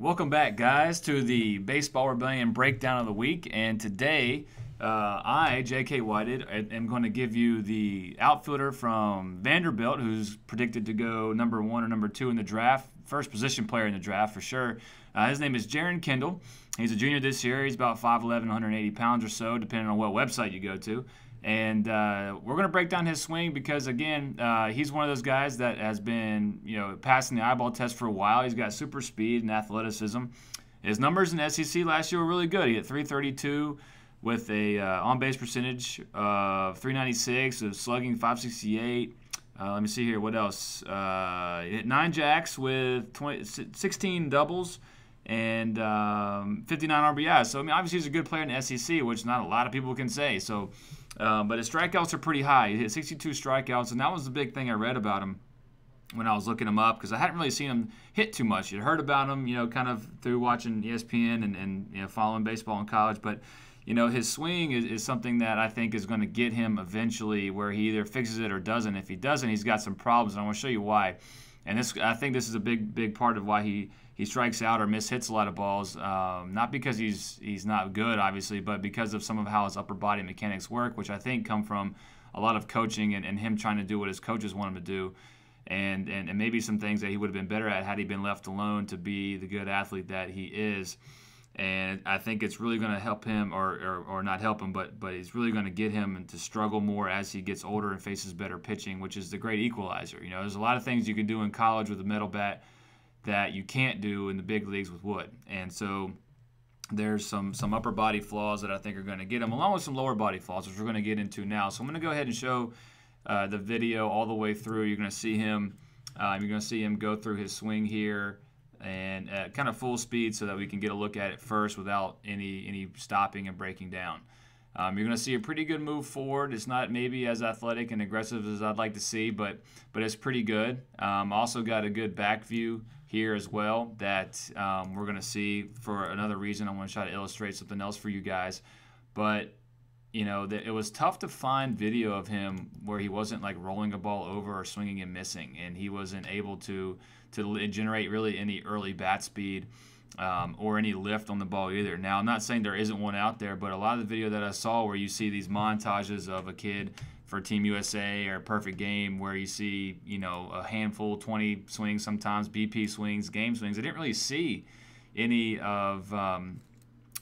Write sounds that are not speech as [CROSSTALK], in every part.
Welcome back, guys, to the Baseball Rebellion breakdown of the week. And today, uh, I, J.K. Whited, am going to give you the outfielder from Vanderbilt, who's predicted to go number one or number two in the draft, first position player in the draft for sure. Uh, his name is Jeren Kendall. He's a junior this year. He's about 5'11", 180 pounds or so, depending on what website you go to. And uh, we're going to break down his swing because, again, uh, he's one of those guys that has been, you know, passing the eyeball test for a while. He's got super speed and athleticism. His numbers in SEC last year were really good. He hit 332 with a uh, on-base percentage of 396, a slugging 568. Uh, let me see here. What else? Uh, hit nine jacks with 20, 16 doubles and um, 59 RBIs. So I mean, obviously he's a good player in SEC, which not a lot of people can say. So, um, but his strikeouts are pretty high. He hit 62 strikeouts, and that was the big thing I read about him when I was looking him up because I hadn't really seen him hit too much. You'd heard about him, you know, kind of through watching ESPN and, and you know, following baseball in college, but you know, his swing is, is something that I think is going to get him eventually where he either fixes it or doesn't. If he doesn't, he's got some problems, and I want to show you why. And this, I think, this is a big, big part of why he he strikes out or mishits a lot of balls. Um, not because he's he's not good, obviously, but because of some of how his upper body mechanics work, which I think come from a lot of coaching and, and him trying to do what his coaches want him to do. And, and, and maybe some things that he would have been better at had he been left alone to be the good athlete that he is. And I think it's really going to help him, or, or, or not help him, but but it's really going to get him and to struggle more as he gets older and faces better pitching, which is the great equalizer. You know, there's a lot of things you can do in college with a metal bat that you can't do in the big leagues with wood. And so there's some some upper body flaws that I think are going to get him, along with some lower body flaws, which we're going to get into now. So I'm going to go ahead and show uh, the video all the way through. You're going to see him. Uh, you're going to see him go through his swing here and at kind of full speed so that we can get a look at it first without any any stopping and breaking down. Um, you're going to see a pretty good move forward. It's not maybe as athletic and aggressive as I'd like to see, but but it's pretty good. Um, also got a good back view here as well that um, we're going to see for another reason. I want to try to illustrate something else for you guys. But, you know, that it was tough to find video of him where he wasn't like rolling a ball over or swinging and missing, and he wasn't able to to generate really any early bat speed. Um, or any lift on the ball either. Now, I'm not saying there isn't one out there, but a lot of the video that I saw where you see these montages of a kid for Team USA or Perfect Game where you see, you know, a handful, 20 swings sometimes, BP swings, game swings. I didn't really see any of um,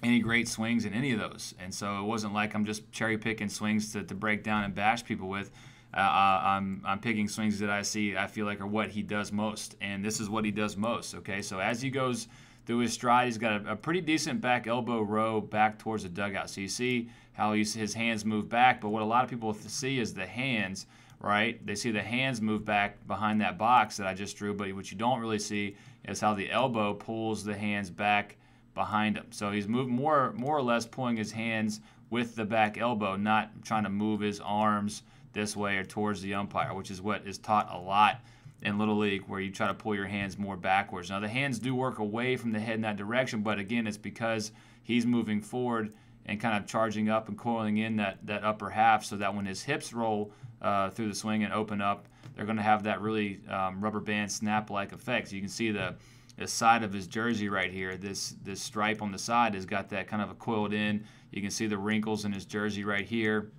any great swings in any of those. And so it wasn't like I'm just cherry picking swings to, to break down and bash people with. Uh, uh, I'm, I'm picking swings that I see I feel like are what he does most. And this is what he does most. Okay, so as he goes through his stride, he's got a, a pretty decent back elbow row back towards the dugout. So you see how his hands move back. But what a lot of people see is the hands, right? They see the hands move back behind that box that I just drew, but what you don't really see is how the elbow pulls the hands back behind him. So he's moved more, more or less pulling his hands with the back elbow, not trying to move his arms this way or towards the umpire, which is what is taught a lot in Little League, where you try to pull your hands more backwards. Now, the hands do work away from the head in that direction, but again, it's because he's moving forward and kind of charging up and coiling in that, that upper half so that when his hips roll uh, through the swing and open up, they're going to have that really um, rubber band snap like effect. So you can see the, the side of his jersey right here. This, this stripe on the side has got that kind of a coiled in. You can see the wrinkles in his jersey right here.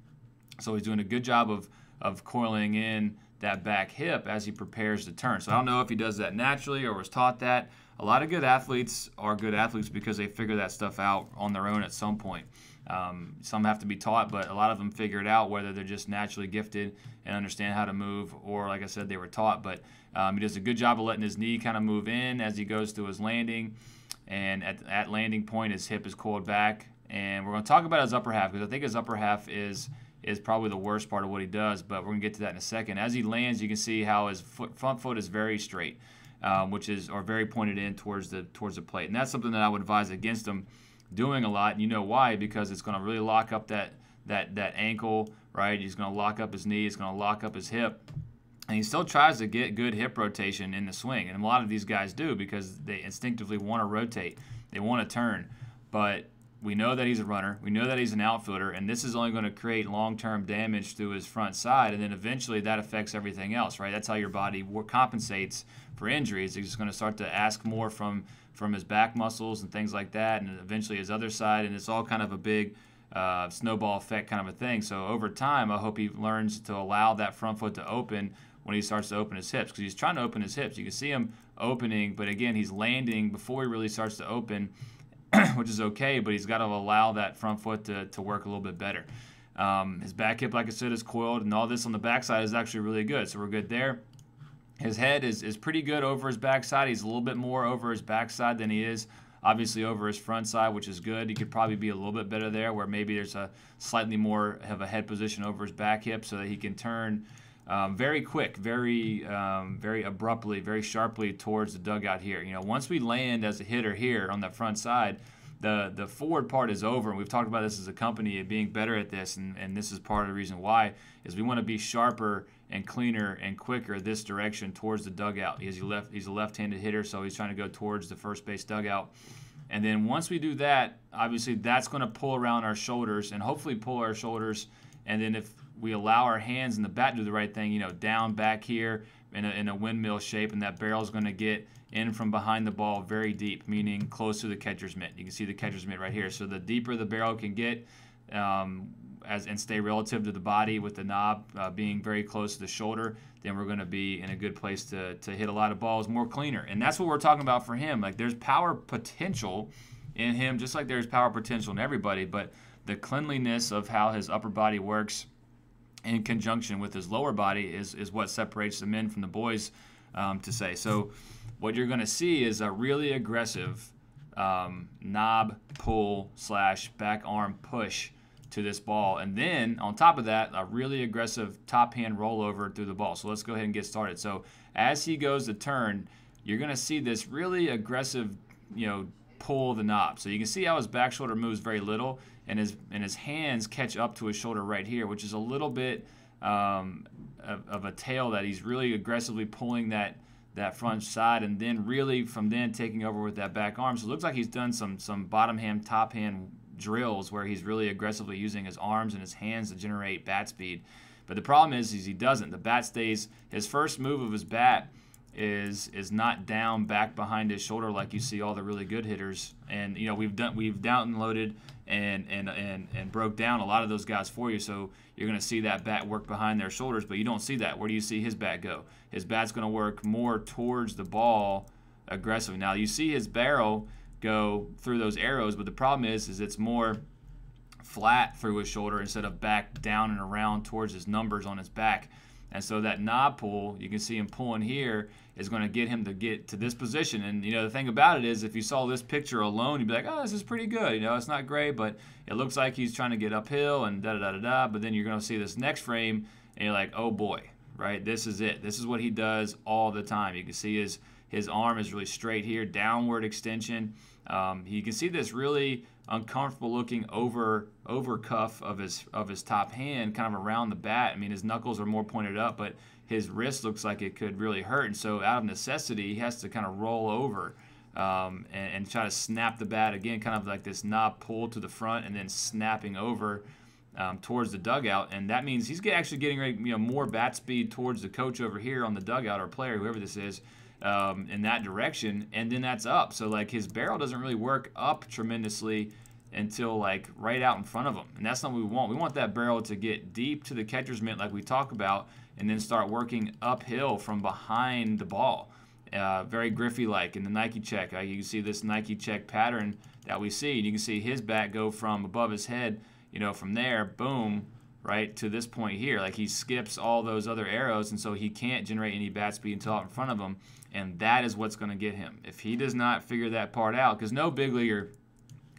So he's doing a good job of, of coiling in that back hip as he prepares to turn. So I don't know if he does that naturally or was taught that a lot of good athletes are good athletes because they figure that stuff out on their own at some point. Um, some have to be taught, but a lot of them figure it out whether they're just naturally gifted and understand how to move, or like I said, they were taught. But um, he does a good job of letting his knee kind of move in as he goes through his landing, and at, at landing point, his hip is coiled back. And we're going to talk about his upper half because I think his upper half is is probably the worst part of what he does. But we're going to get to that in a second. As he lands, you can see how his foot, front foot is very straight um, which is or very pointed in towards the towards the plate, and that's something that I would advise against him doing a lot. And you know why? Because it's going to really lock up that that that ankle, right? He's going to lock up his knee. It's going to lock up his hip. And he still tries to get good hip rotation in the swing. And a lot of these guys do because they instinctively want to rotate. They want to turn. But we know that he's a runner. We know that he's an outfielder, and this is only going to create long-term damage to his front side, and then eventually that affects everything else, right? That's how your body compensates for injuries. He's just going to start to ask more from from his back muscles and things like that, and eventually his other side, and it's all kind of a big uh, snowball effect kind of a thing. So over time, I hope he learns to allow that front foot to open when he starts to open his hips because he's trying to open his hips. You can see him opening, but again, he's landing before he really starts to open, [CLEARS THROAT] which is okay, but he's got to allow that front foot to, to work a little bit better. Um, his back hip, like I said, is coiled, and all this on the backside is actually really good. So we're good there. His head is, is pretty good over his backside. He's a little bit more over his backside than he is obviously over his front side, which is good. He could probably be a little bit better there, where maybe there's a slightly more of a head position over his back hip so that he can turn um, very quick, very, um, very abruptly, very sharply towards the dugout here. You know, once we land as a hitter here on the front side, the the forward part is over, and we've talked about this as a company being better at this, and, and this is part of the reason why is we want to be sharper and cleaner and quicker this direction towards the dugout. He's a left he's a left-handed hitter, so he's trying to go towards the first base dugout. And then once we do that, obviously that's going to pull around our shoulders and hopefully pull our shoulders. And then if we allow our hands and the bat to do the right thing, you know, down back here in a, in a windmill shape, and that barrel is going to get in from behind the ball very deep, meaning close to the catcher's mitt. You can see the catcher's mitt right here. So the deeper the barrel can get, um, as and stay relative to the body with the knob uh, being very close to the shoulder, then we're going to be in a good place to, to hit a lot of balls more cleaner. And that's what we're talking about for him. Like there's power potential in him, just like there's power potential in everybody, but the cleanliness of how his upper body works in conjunction with his lower body is, is what separates the men from the boys, um, to say. So, what you're going to see is a really aggressive um, knob pull slash back arm push to this ball. And then on top of that, a really aggressive top hand rollover through the ball. So let's go ahead and get started. So as he goes to turn, you're going to see this really aggressive, you know, pull the knob. So you can see how his back shoulder moves very little, and his and his hands catch up to his shoulder right here, which is a little bit um, of, of, a tail that he's really aggressively pulling that that front side, and then really from then taking over with that back arm. So it looks like he's done some some bottom hand, top hand drills where he's really aggressively using his arms and his hands to generate bat speed. But the problem is, is he doesn't. The bat stays. His first move of his bat is is not down back behind his shoulder like you see all the really good hitters. And you know we've done we've downloaded and and and and broke down a lot of those guys for you. So you're going to see that bat work behind their shoulders, but you don't see that. Where do you see his bat go? His bat's going to work more towards the ball aggressively. Now you see his barrel go through those arrows. But the problem is, is it's more flat through his shoulder instead of back down and around towards his numbers on his back. And so that knob pull, you can see him pulling here, is going to get him to get to this position. And you know the thing about it is, if you saw this picture alone, you'd be like, "Oh, this is pretty good." You know, it's not great, but it looks like he's trying to get uphill and da da da da da. But then you're going to see this next frame, and you're like, "Oh boy, right? This is it. This is what he does all the time." You can see his his arm is really straight here, downward extension. Um, you can see this really uncomfortable looking over over cuff of his of his top hand, kind of around the bat. I mean, his knuckles are more pointed up, but his wrist looks like it could really hurt. And so, out of necessity, he has to kind of roll over um, and, and, try to snap the bat again, kind of like this knob pull to the front and then snapping over. Um, towards the dugout, and that means he's actually getting you know, more bat speed towards the coach over here on the dugout or player, whoever this is, um, in that direction, and then that's up. So like his barrel doesn't really work up tremendously until like right out in front of him, and that's not what we want. We want that barrel to get deep to the catcher's mitt, like we talk about, and then start working uphill from behind the ball. Uh, very Griffey-like in the Nike check. Uh, you can see this Nike check pattern that we see, and you can see his bat go from above his head, you know, from there, boom, right to this point here. Like he skips all those other arrows, and so he can't generate any bat speed until out in front of him, and that is what's going to get him. If he does not figure that part out, because no big leaguer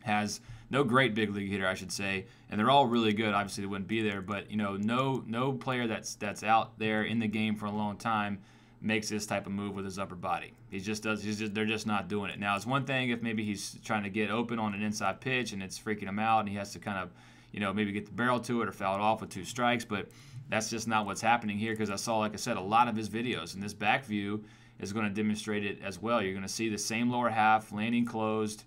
has no great big league hitter, I should say, and they're all really good. Obviously, they wouldn't be there, but you know, no no player that's that's out there in the game for a long time makes this type of move with his upper body. He just does. He's just they're just not doing it. Now, it's one thing if maybe he's trying to get open on an inside pitch and it's freaking him out, and he has to kind of you know, maybe get the barrel to it or foul it off with two strikes. But that's just not what's happening here because I saw, like I said, a lot of his videos. And this back view is going to demonstrate it as well. You're going to see the same lower half, landing closed,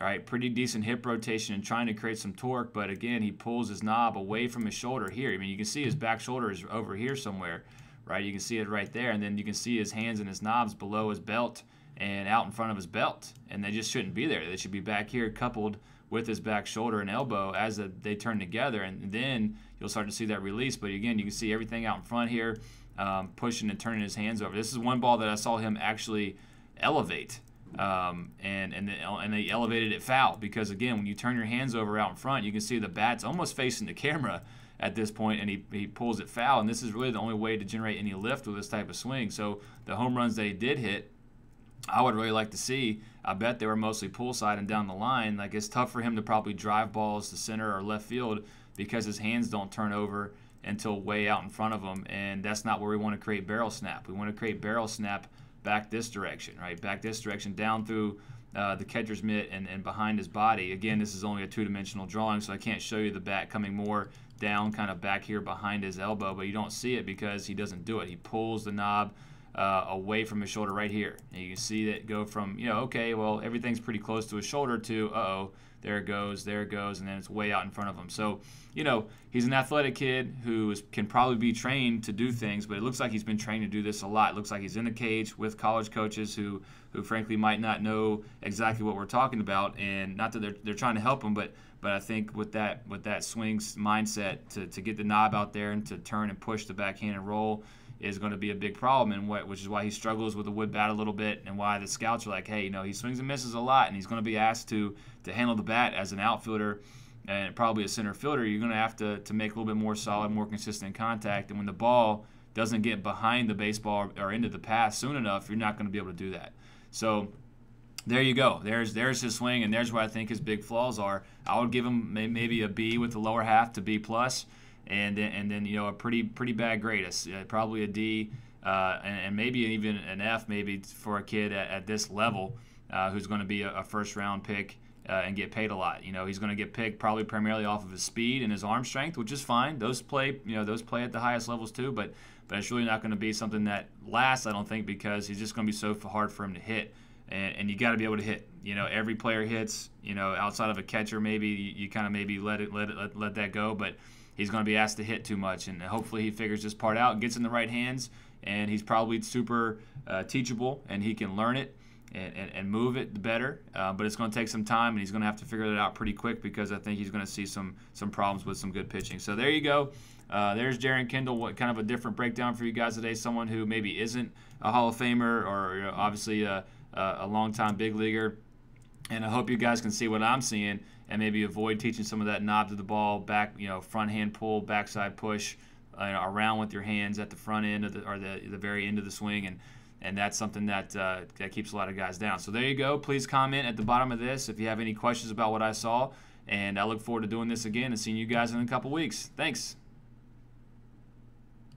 All right, pretty decent hip rotation and trying to create some torque, but again, he pulls his knob away from his shoulder here. I mean, you can see his back shoulder is over here somewhere, right? You can see it right there, and then you can see his hands and his knobs below his belt and out in front of his belt, and they just shouldn't be there. They should be back here coupled with his back shoulder and elbow as they turn together, and then you'll start to see that release. But again, you can see everything out in front here, um, pushing and turning his hands over. This is one ball that I saw him actually elevate um, and and and they elevated it foul because again, when you turn your hands over out in front, you can see the bat's almost facing the camera at this point, and he, he pulls it foul. And this is really the only way to generate any lift with this type of swing. So the home runs they did hit, I would really like to see. I bet they were mostly pull side and down the line. Like it's tough for him to probably drive balls to center or left field because his hands don't turn over until way out in front of him, and that's not where we want to create barrel snap. We want to create barrel snap back this direction, right? Back this direction down through uh, the catcher's mitt and, and behind his body. Again, this is only a two-dimensional drawing, so I can't show you the bat coming more down kind of back here behind his elbow, but you don't see it because he doesn't do it. He pulls the knob uh, away from his shoulder right here. And you can see that go from, you know, okay, well, everything's pretty close to his shoulder to, uh-oh, there it goes, there it goes, and then it's way out in front of him. So, you know, he's an athletic kid who is, can probably be trained to do things, but it looks like he's been trained to do this a lot. It looks like he's in the cage with college coaches who, who frankly might not know exactly what we're talking about, and not that they're, they're trying to help him, but but I think with that with that swings mindset to, to get the knob out there and to turn and push the backhand and roll is going to be a big problem, and what which is why he struggles with the wood bat a little bit, and why the scouts are like, hey, you know, he swings and misses a lot, and he's going to be asked to to handle the bat as an outfielder and probably a center fielder. You're going to have to to make a little bit more solid, more consistent contact, and when the ball doesn't get behind the baseball or into the path soon enough, you're not going to be able to do that. So there you go. There's there's his swing, and there's where I think his big flaws are. I would give him maybe a B with the lower half to B plus and then, and then you know a pretty pretty bad grade, uh, probably a D, uh, and, and, maybe even an F, maybe for a kid at, at this level uh, who's going to be a, a, first round pick uh, and get paid a lot. You know, he's going to get picked probably primarily off of his speed and his arm strength, which is fine. Those play, you know, those play at the highest levels too, but but it's really not going to be something that lasts. I don't think because he's just going to be so hard for him to hit. And, and you got to be able to hit. You know, every player hits. You know, outside of a catcher, maybe you, you kind of maybe let it let it let, let that go. But he's going to be asked to hit too much. And hopefully he figures this part out, gets in the right hands, and he's probably super uh, teachable and he can learn it. And, and, and move it better, uh, but it's going to take some time, and he's going to have to figure it out pretty quick because I think he's going to see some some problems with some good pitching. So there you go. Uh, there's Jeren Kendall. What kind of a different breakdown for you guys today? Someone who maybe isn't a Hall of Famer or you know, obviously a, a long-time big leaguer, and I hope you guys can see what I'm seeing and maybe avoid teaching some of that knob to the ball, back, you know, front hand pull, backside push, uh, around with your hands at the front end of the, or the, the very end of the swing, and and that's something that uh, that keeps a lot of guys down. So there you go. Please comment at the bottom of this if you have any questions about what I saw, and I look forward to doing this again and seeing you guys in a couple weeks. Thanks.